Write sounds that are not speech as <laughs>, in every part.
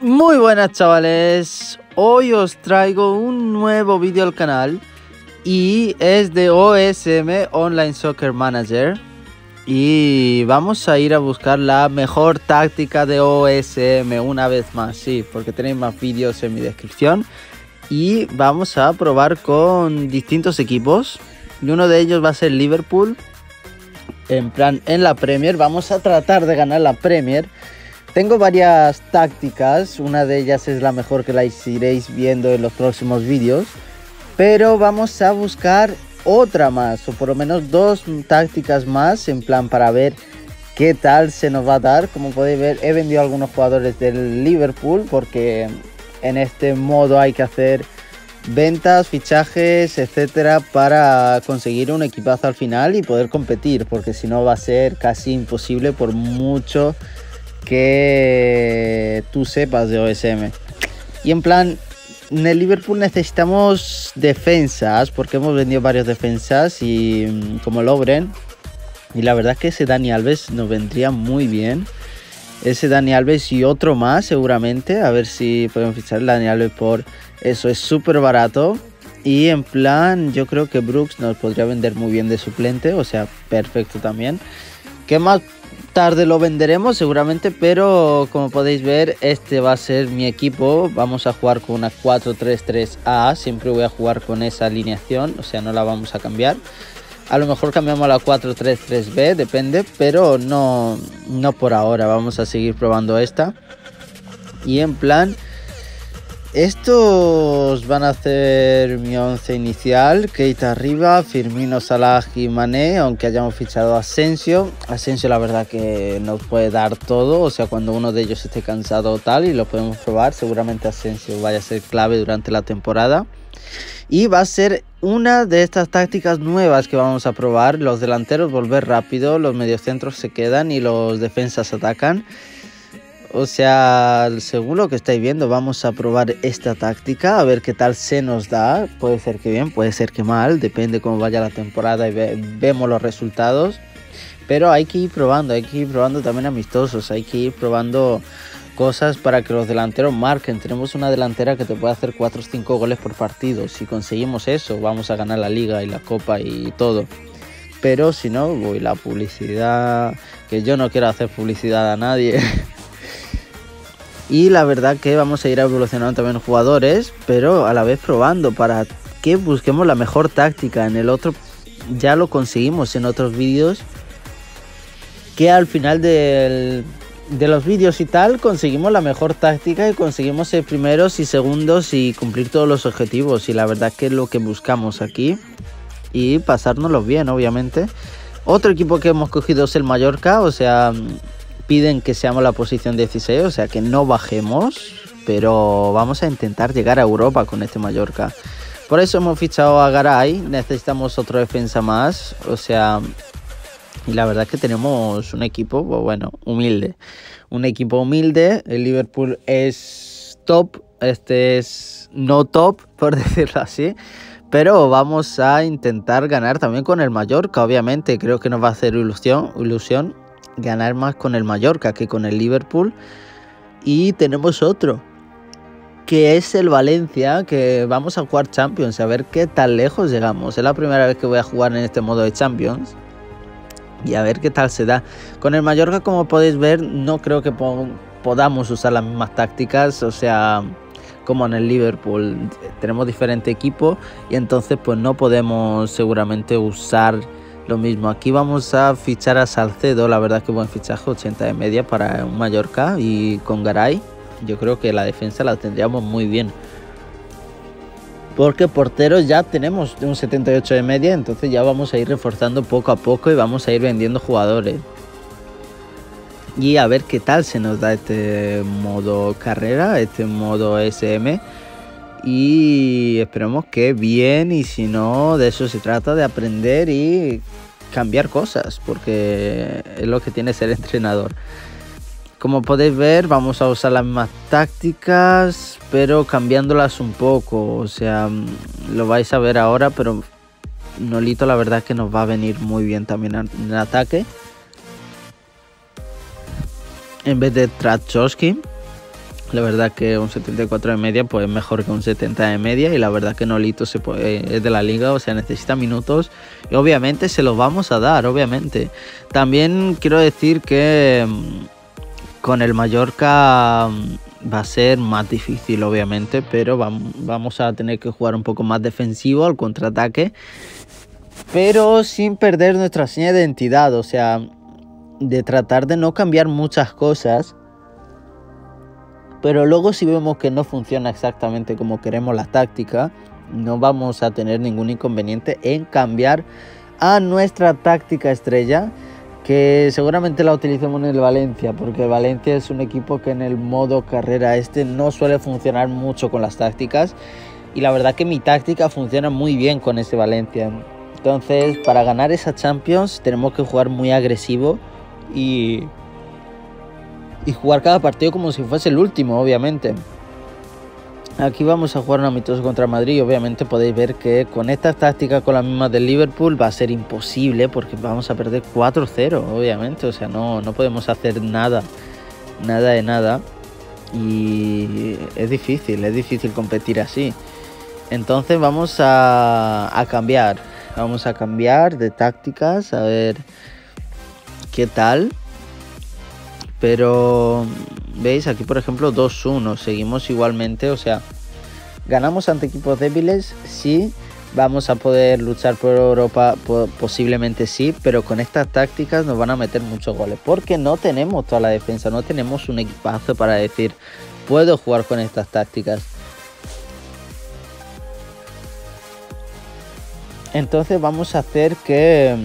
Muy buenas chavales, hoy os traigo un nuevo vídeo al canal y es de OSM Online Soccer Manager. Y vamos a ir a buscar la mejor táctica de OSM una vez más, sí, porque tenéis más vídeos en mi descripción. Y vamos a probar con distintos equipos. Y uno de ellos va a ser Liverpool. En plan en la Premier, vamos a tratar de ganar la Premier tengo varias tácticas, una de ellas es la mejor que la iréis viendo en los próximos vídeos, pero vamos a buscar otra más, o por lo menos dos tácticas más, en plan para ver qué tal se nos va a dar. Como podéis ver, he vendido a algunos jugadores del Liverpool porque en este modo hay que hacer ventas, fichajes, etcétera, para conseguir un equipazo al final y poder competir, porque si no va a ser casi imposible por mucho que tú sepas de OSM. Y en plan, en el Liverpool necesitamos defensas, porque hemos vendido varios defensas y mm, como logren. Y la verdad es que ese Dani Alves nos vendría muy bien. Ese Dani Alves y otro más seguramente. A ver si podemos fichar el Dani Alves por eso. Es súper barato. Y en plan, yo creo que Brooks nos podría vender muy bien de suplente. O sea, perfecto también. ¿Qué más tarde lo venderemos seguramente, pero como podéis ver, este va a ser mi equipo. Vamos a jugar con una 4-3-3A. Siempre voy a jugar con esa alineación, o sea, no la vamos a cambiar. A lo mejor cambiamos a la 4-3-3B, depende, pero no, no por ahora. Vamos a seguir probando esta. Y en plan, estos van a hacer mi once inicial. Keita arriba, Firmino, Salah y Mané, aunque hayamos fichado a Asensio. Asensio la verdad que nos puede dar todo, o sea, cuando uno de ellos esté cansado o tal y lo podemos probar, seguramente Asensio vaya a ser clave durante la temporada. Y va a ser una de estas tácticas nuevas que vamos a probar. Los delanteros volver rápido, los mediocentros se quedan y los defensas atacan. O sea, según lo que estáis viendo, vamos a probar esta táctica, a ver qué tal se nos da. Puede ser que bien, puede ser que mal, depende cómo vaya la temporada y vemos los resultados. Pero hay que ir probando, hay que ir probando también amistosos, hay que ir probando cosas para que los delanteros marquen. Tenemos una delantera que te puede hacer 4 o 5 goles por partido. Si conseguimos eso, vamos a ganar la liga y la copa y todo. Pero si no, voy la publicidad, que yo no quiero hacer publicidad a nadie. <laughs> Y la verdad que vamos a ir evolucionando también jugadores, pero a la vez probando para que busquemos la mejor táctica. En el otro ya lo conseguimos en otros vídeos. Que al final de los vídeos y tal conseguimos la mejor táctica y conseguimos ser primeros y segundos y cumplir todos los objetivos. Y la verdad que es lo que buscamos aquí. Y pasárnoslo bien, obviamente. Otro equipo que hemos cogido es el Mallorca, o sea, piden que seamos la posición 16, o sea que no bajemos, pero vamos a intentar llegar a Europa con este Mallorca. Por eso hemos fichado a Garay, necesitamos otro defensa más, o sea, y la verdad es que tenemos un equipo, pues bueno, humilde. Un equipo humilde, el Liverpool es top, este es no top, <laughs> por decirlo así. Pero vamos a intentar ganar también con el Mallorca, obviamente. Creo que nos va a hacer ilusión, ilusión ganar más con el Mallorca que con el Liverpool. Y tenemos otro, que es el Valencia, que vamos a jugar Champions, a ver qué tan lejos llegamos. Es la primera vez que voy a jugar en este modo de Champions. Y a ver qué tal se da. Con el Mallorca, como podéis ver, no creo que podamos usar las mismas tácticas. O sea, como en el Liverpool, tenemos diferente equipo. Y entonces, pues no podemos seguramente usar lo mismo, aquí vamos a fichar a Salcedo, la verdad que buen fichaje, 80 de media para un Mallorca y con Garay yo creo que la defensa la tendríamos muy bien. Porque porteros ya tenemos un 78 de media, entonces ya vamos a ir reforzando poco a poco y vamos a ir vendiendo jugadores. Y a ver qué tal se nos da este modo carrera, este modo SM y esperemos que bien y si no de eso se trata de aprender y cambiar cosas porque es lo que tiene ser entrenador. Como podéis ver vamos a usar las mismas tácticas pero cambiándolas un poco. O sea lo vais a ver ahora pero Nolito la verdad que nos va a venir muy bien también en ataque. En vez de Trachowski La verdad que un 74 de media pues es mejor que un 70 de media y la verdad que Nolito puede, es de la liga, o sea, necesita minutos y obviamente se los vamos a dar, obviamente. También quiero decir que mm, con el Mallorca mm, va a ser más difícil, obviamente, pero vamos a tener que jugar un poco más defensivo al contraataque, pero sin perder nuestra seña de identidad, o sea, de tratar de no cambiar muchas cosas pero luego si vemos que no funciona exactamente como queremos la táctica, no vamos a tener ningún inconveniente en cambiar a nuestra táctica estrella, que seguramente la utilicemos en el Valencia, porque Valencia es un equipo que en el modo carrera este no suele funcionar mucho con las tácticas. Y la verdad que mi táctica funciona muy bien con ese Valencia. Entonces, para ganar esa Champions tenemos que jugar muy agresivo y y jugar cada partido como si fuese el último, obviamente. Aquí vamos a jugar un amistoso contra Madrid. Obviamente podéis ver que con estas tácticas, con las mismas del Liverpool, va a ser imposible porque vamos a perder 4-0, obviamente. O sea, no, no podemos hacer nada, nada de nada. Y es difícil, es difícil competir así. Entonces vamos a, a cambiar. Vamos a cambiar de tácticas, a ver qué tal. Pero, ¿veis? Aquí, por ejemplo, 2-1. Seguimos igualmente, o sea, ganamos ante equipos débiles, sí. Vamos a poder luchar por Europa, posiblemente sí, pero con estas tácticas nos van a meter muchos goles. Porque no tenemos toda la defensa, no tenemos un equipazo para decir, puedo jugar con estas tácticas. Entonces vamos a hacer que...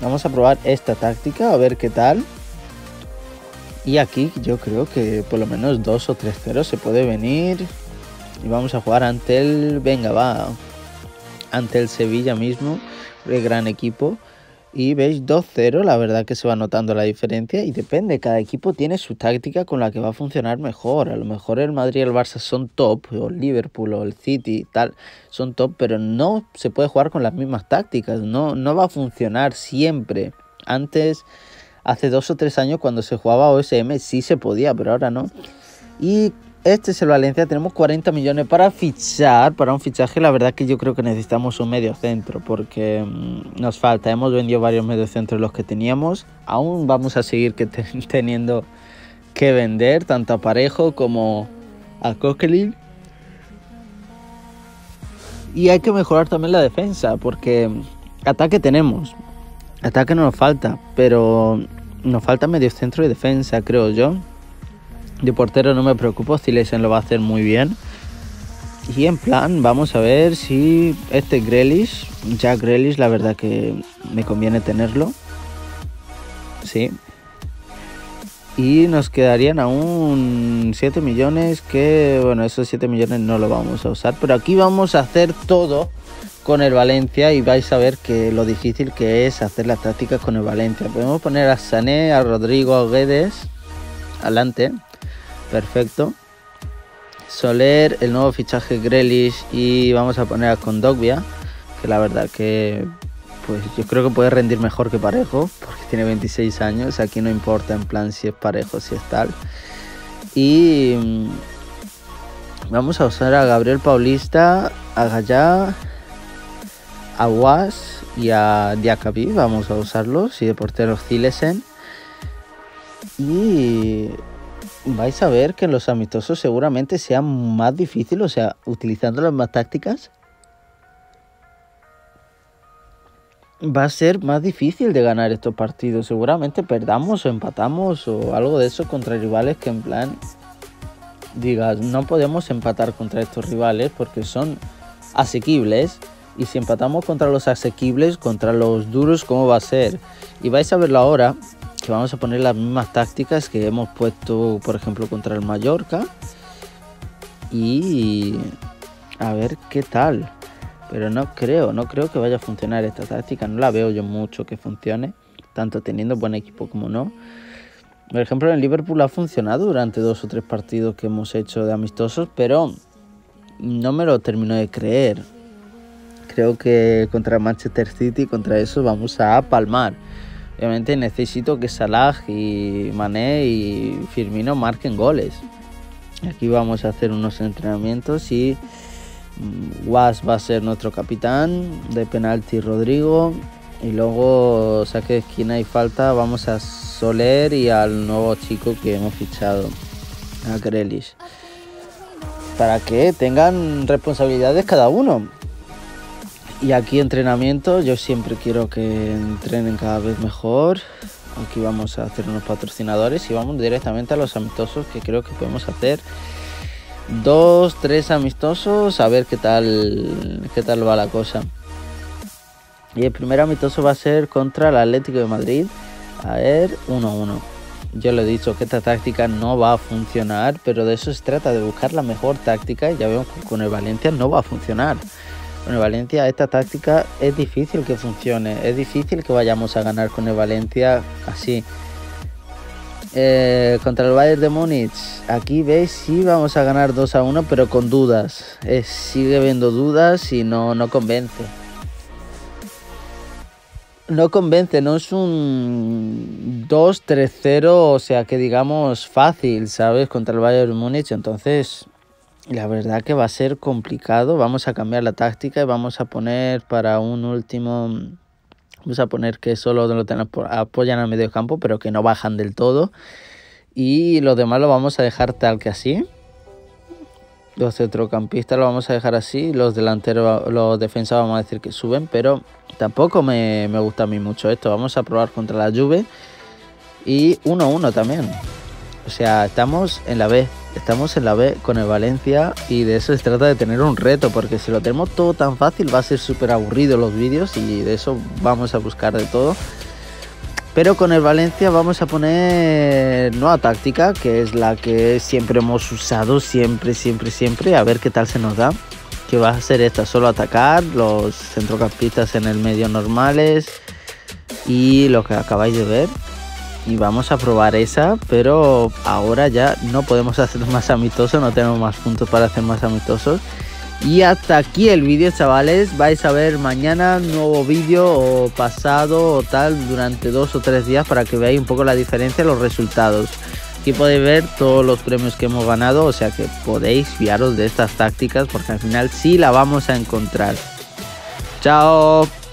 Vamos a probar esta táctica, a ver qué tal. Y aquí yo creo que por lo menos 2 o 3-0 se puede venir. Y vamos a jugar ante el... Venga, va. Ante el Sevilla mismo. El gran equipo. Y veis 2-0, la verdad que se va notando la diferencia y depende, cada equipo tiene su táctica con la que va a funcionar mejor. A lo mejor el Madrid y el Barça son top, o el Liverpool o el City tal, son top, pero no se puede jugar con las mismas tácticas, no, no va a funcionar siempre. Antes hace dos o tres años cuando se jugaba OSM sí se podía, pero ahora no. Y este es el Valencia, tenemos 40 millones para fichar, para un fichaje, la verdad que yo creo que necesitamos un medio centro, porque mm, nos falta, hemos vendido varios medios centros los que teníamos, aún vamos a seguir que <laughs> teniendo que vender, tanto a Parejo como a Coquelin. Y hay que mejorar también la defensa, porque ataque tenemos, Ataque no nos falta, pero nos falta medio centro y defensa, creo yo. De portero no me preocupo, Zilesen lo va a hacer muy bien. Y en plan, vamos a ver si este Grealish, Jack Grealish, la verdad que me conviene tenerlo. Sí. Y nos quedarían aún 7 millones que, bueno, esos 7 millones no lo vamos a usar. Pero aquí vamos a hacer todo con el Valencia y vais a ver que lo difícil que es hacer las tácticas con el Valencia. Podemos poner a Sané, a Rodrigo, a Guedes. Adelante. Perfecto. Soler, el nuevo fichaje Grealish y vamos a poner a Condogbia, que la verdad que pues yo creo que puede rendir mejor que Parejo, porque tiene 26 años, aquí no importa en plan si es Parejo, si es tal. Y mm, vamos a usar a Gabriel Paulista, a Gallá, a Was y a Diakabi, vamos a usarlos, y de portero Zilesen. Y vais a ver que en los amistosos seguramente sea más difícil, o sea, utilizando las más tácticas, va a ser más difícil de ganar estos partidos. Seguramente perdamos o empatamos o algo de eso contra rivales que en plan digas, no podemos empatar contra estos rivales porque son asequibles y si empatamos contra los asequibles, contra los duros, ¿cómo va a ser? Y vais a verlo ahora, que vamos a poner las mismas tácticas que hemos puesto, por ejemplo, contra el Mallorca. Y a ver qué tal. Pero no creo, no creo que vaya a funcionar esta táctica. No la veo yo mucho que funcione, tanto teniendo buen equipo como no. Por ejemplo, en Liverpool ha funcionado durante dos o tres partidos que hemos hecho de amistosos, pero no me lo termino de creer creo que contra Manchester City, contra eso vamos a palmar. Obviamente necesito que Salah y Mané y Firmino marquen goles. Aquí vamos a hacer unos entrenamientos y Was va a ser nuestro capitán, de penalti Rodrigo y luego saque de esquina y falta vamos a Soler y al nuevo chico que hemos fichado, a Grealish. Para que tengan responsabilidades cada uno. Y aquí entrenamiento, yo siempre quiero que entrenen cada vez mejor. Aquí vamos a hacer unos patrocinadores y vamos directamente a los amistosos que creo que podemos hacer dos, tres amistosos, a ver qué tal, qué tal va la cosa. Y el primer amistoso va a ser contra el Atlético de Madrid. A ver, 1-1. Yo le he dicho que esta táctica no va a funcionar, pero de eso se trata, de buscar la mejor táctica. Ya vemos que con el Valencia no va a funcionar. Con el Valencia esta táctica es difícil que funcione. Es difícil que vayamos a ganar con el Valencia así. Eh, contra el Bayern de Múnich, aquí veis si vamos a ganar 2 a 1, pero con dudas. Sigue habiendo dudas y no, no convence. No convence, no es un 2-3-0, o sea que digamos fácil, ¿sabes? Contra el Bayern de Múnich. Entonces, la verdad que va a ser complicado. Vamos a cambiar la táctica y vamos a poner para un último Vamos a poner que solo lo apoyan al medio campo, pero que no bajan del todo. Y los demás lo vamos a dejar tal que así. Los centrocampistas lo vamos a dejar así. Los delanteros, los defensas vamos a decir que suben. Pero tampoco me, me gusta a mí mucho esto. Vamos a probar contra la Juve. Y 1-1 también. O sea, estamos en la B. Estamos en la B con el Valencia y de eso se trata de tener un reto, porque si lo tenemos todo tan fácil va a ser súper aburrido los vídeos y de eso vamos a buscar de todo. Pero con el Valencia vamos a poner nueva táctica, que es la que siempre hemos usado, siempre, siempre, siempre, a ver qué tal se nos da. Que va a ser esta, solo atacar, los centrocampistas en el medio normales y lo que acabáis de ver y vamos a probar esa, pero ahora ya no podemos hacer <laughs> más amistosos, no tenemos más puntos para hacer más amistosos. Y hasta aquí el vídeo chavales, vais a ver mañana nuevo vídeo o pasado o tal durante dos o tres días para que veáis un poco la diferencia los resultados. Aquí podéis ver todos los premios que hemos ganado, o sea que podéis fiaros de estas tácticas porque al final sí la vamos a encontrar. Chao.